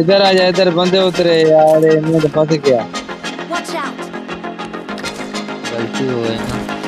इधर आ जा इधर बंदे उतरे यार मैं तो फंस गया। गलती हो गई ना।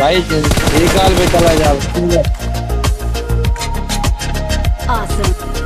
भाई एक काल में चला जाओ Awesome.